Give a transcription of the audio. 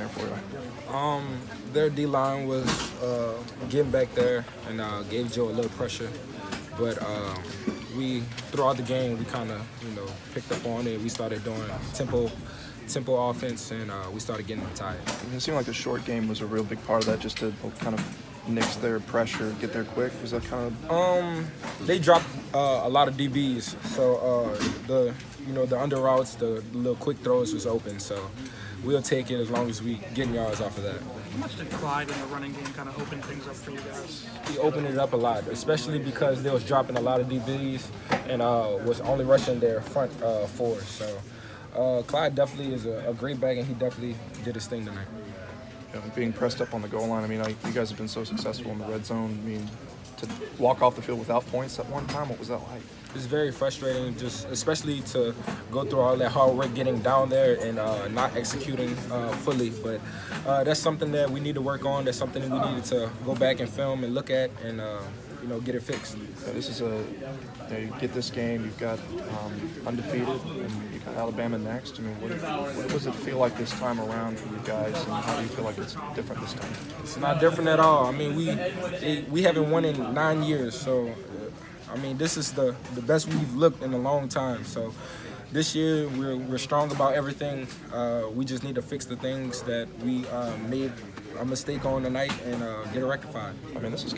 there for you? Um, their D line was uh, getting back there and uh, gave Joe a little pressure, but um, we throughout the game we kind of you know picked up on it. We started doing tempo, tempo offense, and uh, we started getting tired. It seemed like the short game was a real big part of that, just to kind of nix their pressure, get there quick. Was that kind of? Um, they dropped uh, a lot of DBs, so uh, the you know the under routes, the little quick throws was open. So we'll take it as long as we get yards off of that. How much did Clyde in the running game kind of open things up for you guys? He opened it up a lot, especially because they was dropping a lot of DBs and uh, was only rushing their front uh, four. So uh, Clyde definitely is a, a great back, and he definitely did his thing tonight. You know, being pressed up on the goal line. I mean, I, you guys have been so successful in the red zone. I mean, to walk off the field without points at one time, what was that like? It's very frustrating, just especially to go through all that hard work getting down there and uh, not executing uh, fully. But uh, that's something that we need to work on. That's something that we needed to go back and film and look at and uh, you know get it fixed. Yeah, this is a you, know, you get this game. You've got um, undefeated, and you got Alabama next. I mean, what, what does it feel like this time around for you guys, and how do you feel like it's different this time? It's not different at all. I mean, we it, we haven't won in nine years, so I mean, this is the the best we've looked in a long time. So this year we're we're strong about everything. Uh, we just need to fix the things that we uh, made a mistake on tonight and uh, get it rectified. I mean, this is